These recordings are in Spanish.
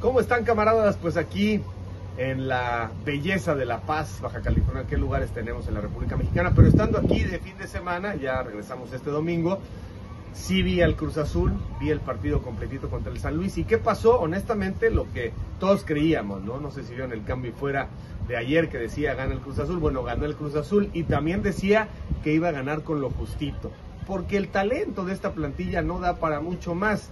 ¿Cómo están camaradas? Pues aquí en la belleza de La Paz, Baja California, qué lugares tenemos en la República Mexicana, pero estando aquí de fin de semana, ya regresamos este domingo, sí vi al Cruz Azul, vi el partido completito contra el San Luis. ¿Y qué pasó? Honestamente, lo que todos creíamos, ¿no? No sé si vieron el cambio fuera de ayer que decía gana el Cruz Azul. Bueno, ganó el Cruz Azul y también decía que iba a ganar con lo justito. Porque el talento de esta plantilla no da para mucho más.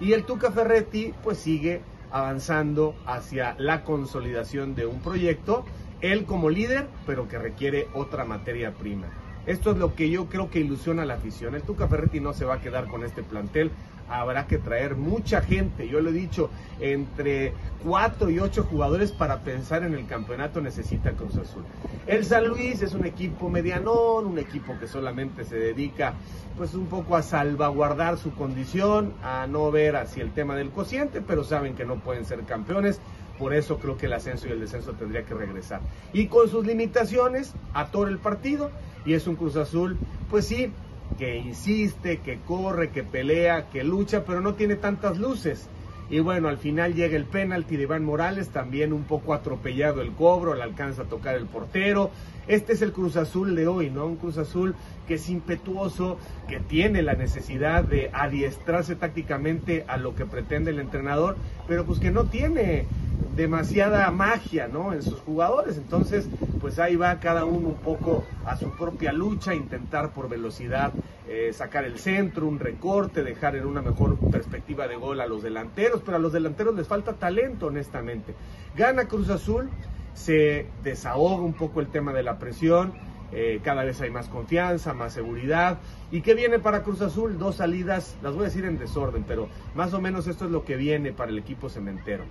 Y el Tuca Ferretti, pues sigue avanzando hacia la consolidación de un proyecto, él como líder, pero que requiere otra materia prima. Esto es lo que yo creo que ilusiona a la afición. El Tuca Ferretti no se va a quedar con este plantel. Habrá que traer mucha gente. Yo lo he dicho, entre cuatro y ocho jugadores para pensar en el campeonato necesita Cruz Azul. El San Luis es un equipo medianón, un equipo que solamente se dedica pues un poco a salvaguardar su condición, a no ver así el tema del cociente, pero saben que no pueden ser campeones. Por eso creo que el ascenso y el descenso tendría que regresar. Y con sus limitaciones, atora el partido y es un Cruz Azul, pues sí, que insiste, que corre, que pelea, que lucha, pero no tiene tantas luces. Y bueno, al final llega el penalti de Iván Morales, también un poco atropellado el cobro, le alcanza a tocar el portero. Este es el Cruz Azul de hoy, ¿no? Un Cruz Azul que es impetuoso, que tiene la necesidad de adiestrarse tácticamente a lo que pretende el entrenador, pero pues que no tiene demasiada magia ¿no? en sus jugadores. Entonces, pues ahí va cada uno un poco a su propia lucha, intentar por velocidad eh, sacar el centro, un recorte, dejar en una mejor perspectiva de gol a los delanteros, pero a los delanteros les falta talento, honestamente. Gana Cruz Azul, se desahoga un poco el tema de la presión. Eh, cada vez hay más confianza, más seguridad. ¿Y qué viene para Cruz Azul? Dos salidas, las voy a decir en desorden, pero más o menos esto es lo que viene para el equipo cementero.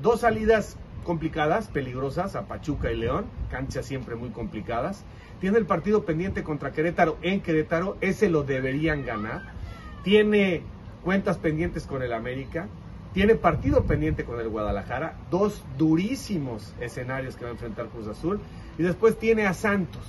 Dos salidas complicadas, peligrosas a Pachuca y León, canchas siempre muy complicadas. Tiene el partido pendiente contra Querétaro en Querétaro, ese lo deberían ganar. Tiene cuentas pendientes con el América, tiene partido pendiente con el Guadalajara, dos durísimos escenarios que va a enfrentar Cruz Azul y después tiene a Santos.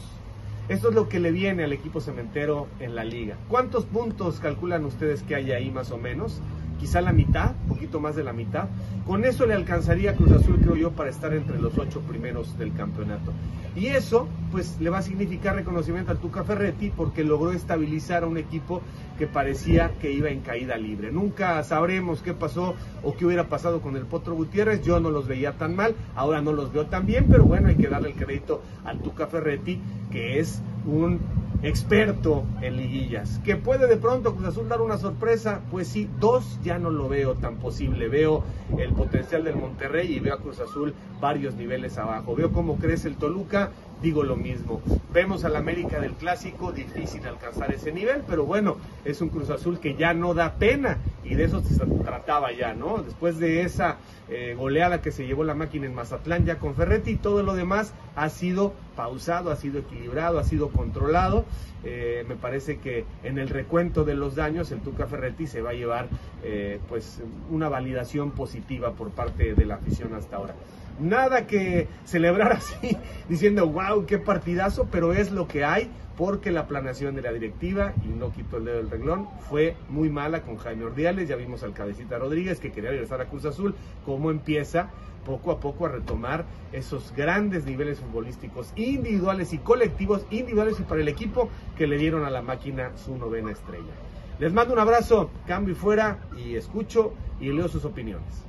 Esto es lo que le viene al equipo cementero en la liga. ¿Cuántos puntos calculan ustedes que hay ahí más o menos? Quizá la mitad, poquito más de la mitad. Con eso le alcanzaría a Cruz Azul, creo yo, para estar entre los ocho primeros del campeonato. Y eso, pues, le va a significar reconocimiento al Tuca Ferretti porque logró estabilizar a un equipo que parecía que iba en caída libre. Nunca sabremos qué pasó o qué hubiera pasado con el Potro Gutiérrez. Yo no los veía tan mal, ahora no los veo tan bien, pero bueno, hay que darle el crédito al Tuca Ferretti, que es un experto en liguillas. ¿Que puede de pronto Cruz Azul dar una sorpresa? Pues sí, dos ya no lo veo tan posible. Veo el potencial del Monterrey y veo a Cruz Azul varios niveles abajo. Veo cómo crece el Toluca, digo lo mismo. Vemos al América del Clásico, difícil alcanzar ese nivel, pero bueno, es un Cruz Azul que ya no da pena y de eso se trataba ya, ¿no? Después de esa eh, goleada que se llevó la máquina en Mazatlán ya con Ferretti, todo lo demás ha sido pausado, ha sido equilibrado, ha sido controlado. Eh, me parece que en el recuento de los daños el Tuca Ferretti se va a llevar eh, pues una validación positiva por parte de la afición hasta ahora. Nada que celebrar así diciendo wow, qué partidazo, pero es lo que hay porque la planeación de la directiva, y no quito el dedo del reglón, fue muy mala con Jaime Ordiales, ya vimos al cabecita Rodríguez que quería regresar a Cruz Azul, cómo empieza poco a poco a retomar esos grandes niveles futbolísticos individuales y colectivos, individuales y para el equipo que le dieron a la máquina su novena estrella. Les mando un abrazo, cambio y fuera y escucho y leo sus opiniones.